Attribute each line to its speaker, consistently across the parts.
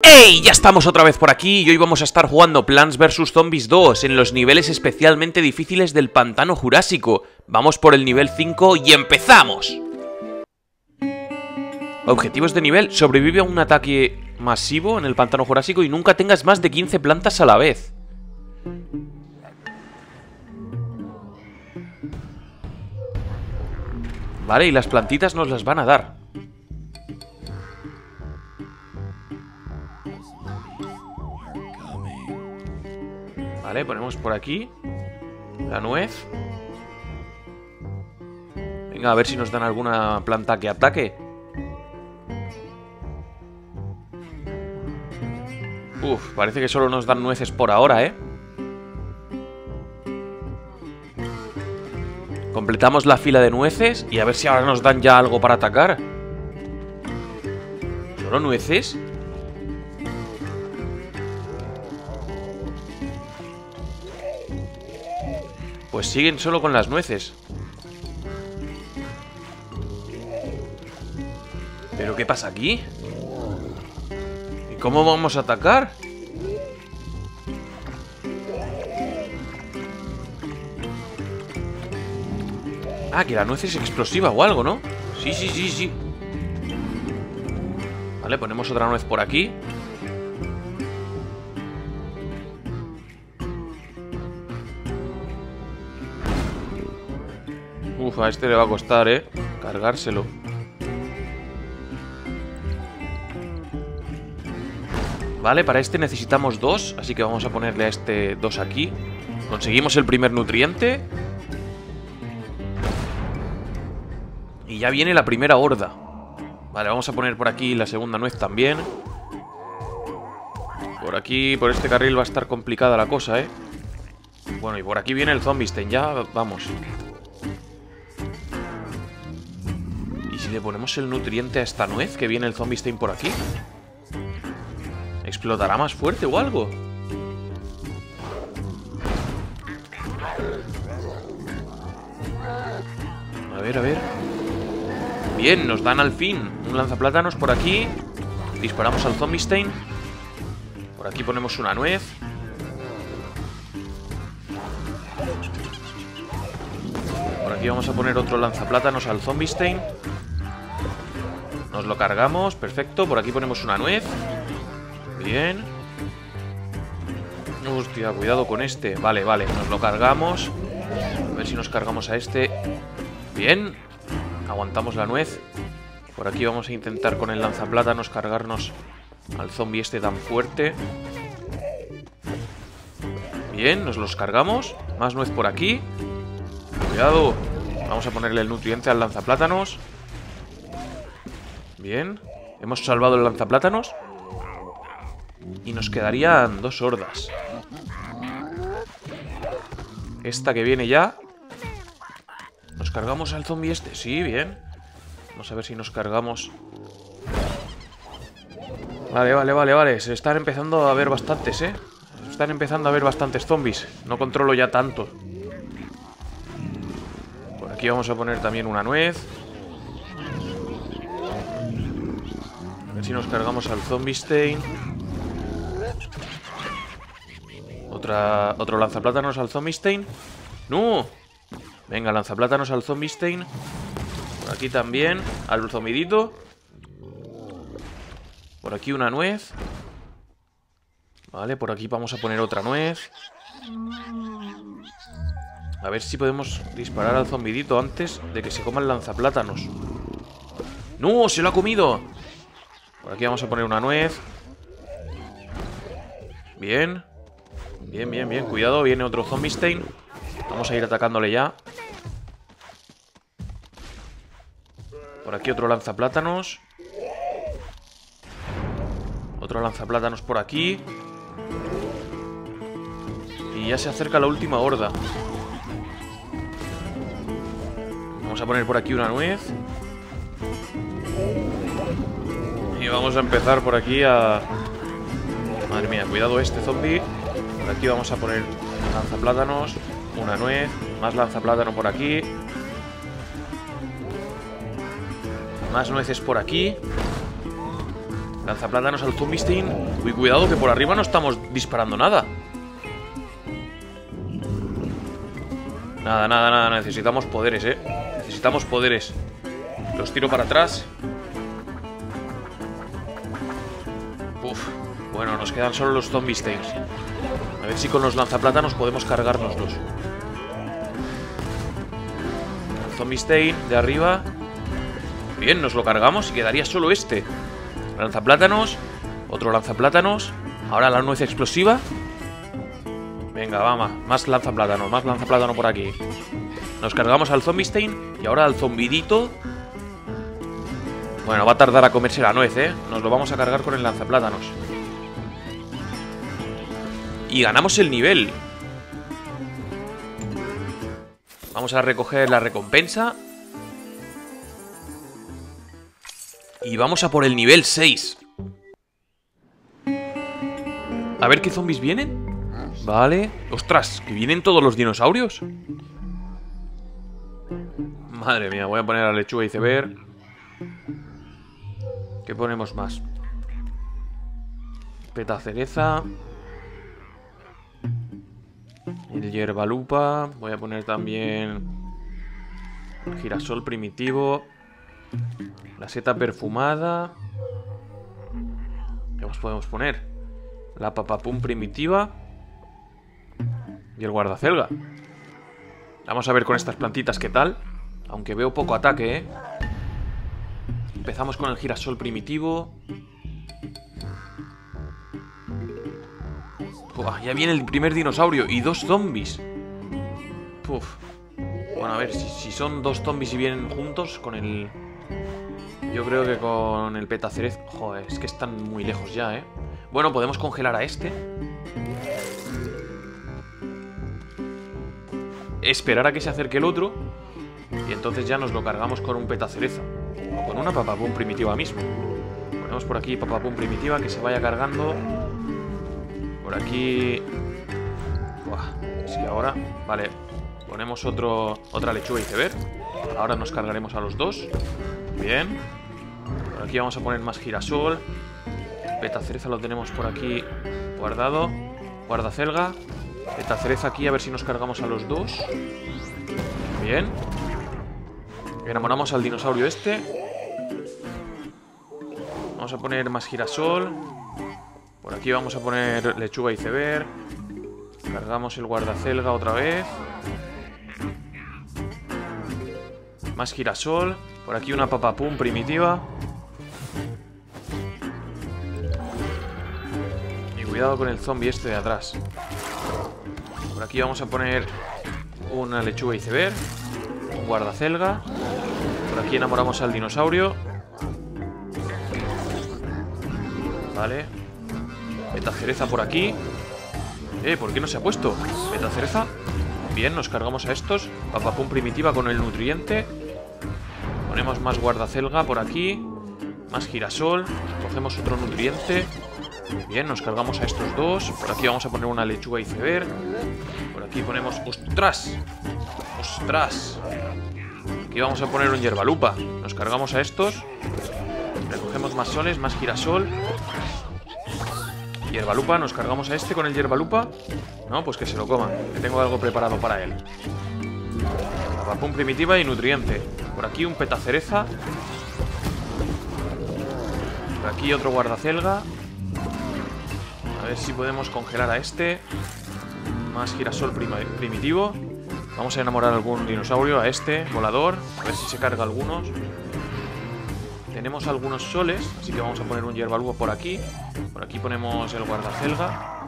Speaker 1: ¡Hey! Ya estamos otra vez por aquí y hoy vamos a estar jugando Plants vs Zombies 2 en los niveles especialmente difíciles del Pantano Jurásico. Vamos por el nivel 5 y ¡empezamos! Objetivos de nivel, sobrevive a un ataque masivo en el Pantano Jurásico y nunca tengas más de 15 plantas a la vez. Vale, y las plantitas nos las van a dar. Vale, ponemos por aquí la nuez. Venga, a ver si nos dan alguna planta que ataque. Uf, parece que solo nos dan nueces por ahora, ¿eh? Completamos la fila de nueces y a ver si ahora nos dan ya algo para atacar. ¿Solo nueces? Pues siguen solo con las nueces. ¿Pero qué pasa aquí? ¿Y cómo vamos a atacar? Ah, que la nuez es explosiva o algo, ¿no? Sí, sí, sí, sí. Vale, ponemos otra nuez por aquí. A este le va a costar, ¿eh? Cargárselo. Vale, para este necesitamos dos, así que vamos a ponerle a este dos aquí. Conseguimos el primer nutriente. Y ya viene la primera horda. Vale, vamos a poner por aquí la segunda nuez también. Por aquí, por este carril va a estar complicada la cosa, ¿eh? Bueno, y por aquí viene el Zombisten, ya vamos. Le ponemos el nutriente a esta nuez que viene el Zombisten por aquí? ¿Explotará más fuerte o algo? A ver, a ver. Bien, nos dan al fin un lanzaplátanos por aquí. Disparamos al Zombistain. Por aquí ponemos una nuez. Por aquí vamos a poner otro lanzaplátanos al Zombistain. Nos lo cargamos, perfecto. Por aquí ponemos una nuez. Bien. Hostia, cuidado con este. Vale, vale, nos lo cargamos. A ver si nos cargamos a este. Bien. Aguantamos la nuez. Por aquí vamos a intentar con el lanzaplátanos cargarnos al zombie este tan fuerte. Bien, nos los cargamos. Más nuez por aquí. Cuidado. Vamos a ponerle el nutriente al lanzaplátanos. Bien. Hemos salvado el lanzaplátanos. Y nos quedarían dos hordas. Esta que viene ya. ¿Nos cargamos al zombie este? Sí, bien. Vamos a ver si nos cargamos. Vale, vale, vale, vale. Se están empezando a ver bastantes, ¿eh? Se están empezando a ver bastantes zombies. No controlo ya tanto. Por aquí vamos a poner también una nuez. A ver si nos cargamos al zombie stain. Otra, otro lanzaplátanos al Zombistain. ¡No! Venga, lanzaplátanos al Zombistain. Por aquí también. Al zombidito. Por aquí una nuez. Vale, por aquí vamos a poner otra nuez. A ver si podemos disparar al zombidito antes de que se coma el lanzaplátanos. ¡No! ¡Se lo ha comido! Por aquí vamos a poner una nuez. Bien. Bien, bien, bien. Cuidado, viene otro Zombistain. Vamos a ir atacándole ya. Por aquí otro lanzaplátanos. Otro lanzaplátanos por aquí. Y ya se acerca la última horda. Vamos a poner por aquí una nuez. Vamos a empezar por aquí a... Madre mía, cuidado este zombie. Por aquí vamos a poner lanzaplátanos, una nuez, más lanzaplátano por aquí. Más nueces por aquí. Lanzaplátanos al Zombistain. Uy, cuidado que por arriba no estamos disparando nada. Nada, nada, nada. Necesitamos poderes, eh. Necesitamos poderes. Los tiro para atrás. Bueno, nos quedan solo los Zombie A ver si con los lanzaplátanos podemos cargárnoslos. Zombie Stain de arriba. Bien, nos lo cargamos y quedaría solo este. Lanzaplátanos. Otro lanzaplátanos. Ahora la nuez explosiva. Venga, vamos. Más lanzaplátano, más lanzaplátano por aquí. Nos cargamos al Zombie y ahora al zombidito. Bueno, va a tardar a comerse la nuez, ¿eh? Nos lo vamos a cargar con el lanzaplátanos. Y ganamos el nivel. Vamos a recoger la recompensa. Y vamos a por el nivel 6. A ver qué zombies vienen. Vale. ¡Ostras! ¿Que vienen todos los dinosaurios? Madre mía, voy a poner la lechuga y iceberg. ¿Qué ponemos más? Peta cereza. El hierbalupa. Voy a poner también girasol primitivo. La seta perfumada. ¿Qué más podemos poner? La papapum primitiva. Y el guardacelga. Vamos a ver con estas plantitas qué tal. Aunque veo poco ataque, ¿eh? Empezamos con el girasol primitivo. Ya viene el primer dinosaurio y dos zombies. Bueno, a ver, si, si, son dos zombies y vienen juntos con el... Yo creo que con el petacerez... Joder, es que están muy lejos ya, ¿eh? Bueno, podemos congelar a este. esperar a que se acerque el otro y entonces ya nos lo cargamos con un petacereza o con una papapum primitiva mismo. Ponemos por aquí papapum primitiva que se vaya cargando. Por aquí... Buah, que ahora... Vale, ponemos otro, otra lechuga y iceberg. Ahora nos cargaremos a los dos. Bien. Por aquí vamos a poner más girasol. Petacereza lo tenemos por aquí guardado. Guardacelga. Esta cereza aquí, a ver si nos cargamos a los dos. Bien. Enamoramos al dinosaurio este. Vamos a poner más girasol. Por aquí vamos a poner lechuga y iceberg. Cargamos el guardacelga otra vez. Más girasol. Por aquí una papapum primitiva. Y cuidado con el zombie este de atrás. Por aquí vamos a poner una lechuga iceberg, un guardacelga. Por aquí enamoramos al dinosaurio. Vale. Cereza por aquí. Eh, ¿por qué no se ha puesto? cereza. Bien, nos cargamos a estos. Papapum primitiva con el nutriente. Ponemos más guardacelga por aquí. Más girasol. Cogemos otro nutriente. Bien, nos cargamos a estos dos. Por aquí vamos a poner una lechuga iceberg. Por aquí ponemos... ¡Ostras! ¡Ostras! Aquí vamos a poner un hierbalupa. Nos cargamos a estos. Recogemos más soles, más girasol. Hierbalupa, nos cargamos a este con el hierbalupa. No, pues que se lo coma. Que tengo algo preparado para él. Papapum primitiva y nutriente. Por aquí un petacereza. Por aquí otro guardacelga. A ver si podemos congelar a este. Más girasol primitivo. Vamos a enamorar a algún dinosaurio, a este, volador. A ver si se carga algunos. Tenemos algunos soles, así que vamos a poner un hierbalugo por aquí. Por aquí ponemos el guardacelga.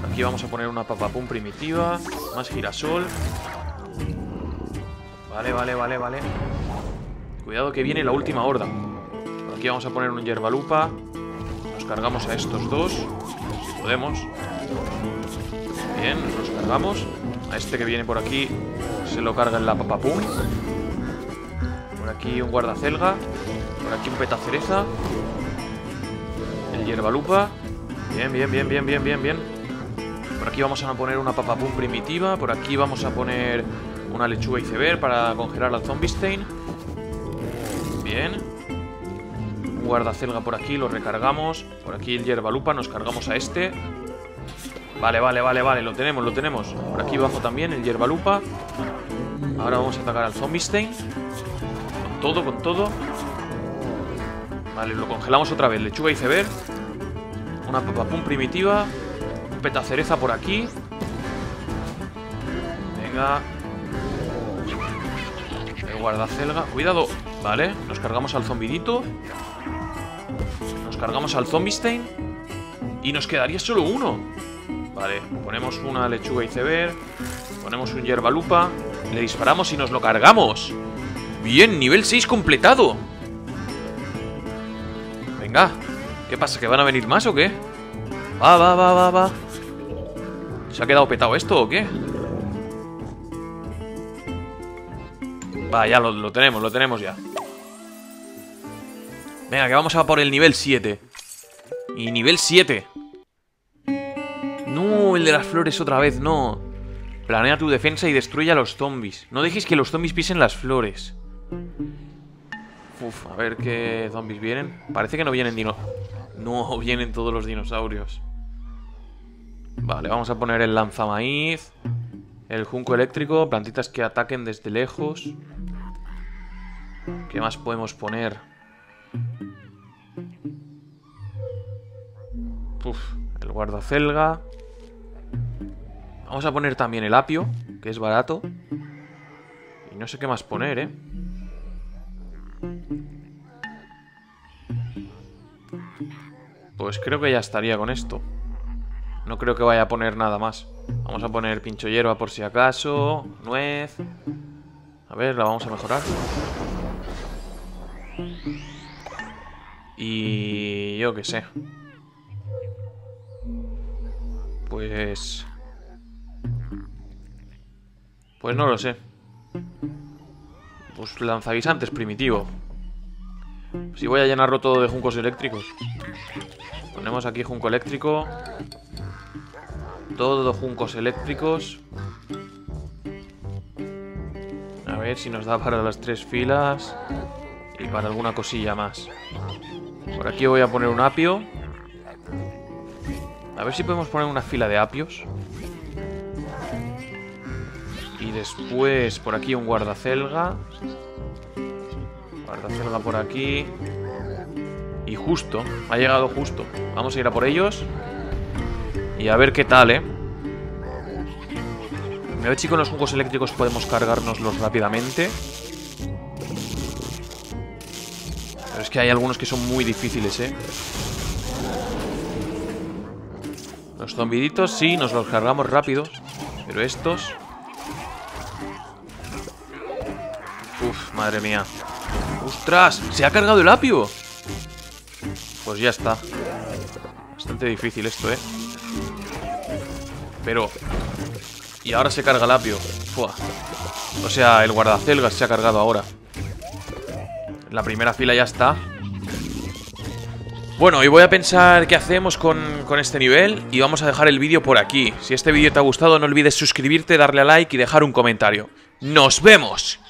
Speaker 1: Por aquí vamos a poner una papapum primitiva. Más girasol. Vale, vale, vale, vale. Cuidado que viene la última horda. Por aquí vamos a poner un hierbalupa. Nos cargamos a estos dos podemos. Bien, nos cargamos. A este que viene por aquí se lo carga en la papapum. Por aquí un guardacelga. Por aquí un petacereza. El hierbalupa. Bien, bien, bien, bien, bien, bien, bien. Por aquí vamos a poner una papapum primitiva. Por aquí vamos a poner una lechuga iceberg para congelar al zombie stain. Bien. Un guardacelga por aquí, lo recargamos. Por aquí el yerbalupa, nos cargamos a este. Vale, vale, vale, vale, lo tenemos, lo tenemos. Por aquí abajo también el yerbalupa. Ahora vamos a atacar al Zombie Con todo, con todo. Vale, lo congelamos otra vez. Lechuga iceberg. Una papapum primitiva. Un petacereza por aquí. Venga. El guardacelga. Cuidado. Vale, nos cargamos al zombidito. Nos cargamos al Zombie Y nos quedaría solo uno. Vale, ponemos una lechuga iceberg. Ponemos un yerbalupa. Le disparamos y nos lo cargamos. Bien, nivel 6 completado. Venga. ¿Qué pasa? ¿Que van a venir más o qué? Va, va, va, va, va. ¿Se ha quedado petado esto o qué? Va, ya lo, tenemos, lo tenemos ya. Venga, que vamos a por el nivel 7. Y nivel 7. No, el de las flores otra vez, no. Planea tu defensa y destruye a los zombies. No dejes que los zombies pisen las flores. Uf, a ver qué zombies vienen. Parece que no vienen dino... No, vienen todos los dinosaurios. Vale, vamos a poner el lanzamaíz. El junco eléctrico. Plantitas que ataquen desde lejos. ¿Qué más podemos poner? Uf, el guardacelga. Vamos a poner también el apio, que es barato. Y no sé qué más poner, ¿eh? Pues creo que ya estaría con esto. No creo que vaya a poner nada más. Vamos a poner pincho hierba por si acaso. Nuez. A ver, la vamos a mejorar. Y yo qué sé. Pues... Pues no lo sé. Pues lanzaguisantes primitivo. Si voy a llenarlo todo de juncos eléctricos. Ponemos aquí junco eléctrico. Todo juncos eléctricos. A ver si nos da para las tres filas. Y para alguna cosilla más. Por aquí voy a poner un apio. A ver si podemos poner una fila de apios. Después por aquí un guardacelga. Guardacelga por aquí. Y justo, ha llegado justo. Vamos a ir a por ellos. Y a ver qué tal, ¿eh? A ver si con los jugos eléctricos podemos cargárnoslos rápidamente. Pero es que hay algunos que son muy difíciles, ¿eh? Los zombiditos sí, nos los cargamos rápido. Pero estos... Uf, madre mía. ¡Ostras! ¡Se ha cargado el apio! Pues ya está. Bastante difícil esto, ¿eh? Pero... Y ahora se carga el apio. O sea, el guardacelgas se ha cargado ahora. La primera fila ya está. Bueno, y voy a pensar qué hacemos con, con, este nivel y vamos a dejar el vídeo por aquí. Si este vídeo te ha gustado no olvides suscribirte, darle a like y dejar un comentario. ¡Nos vemos!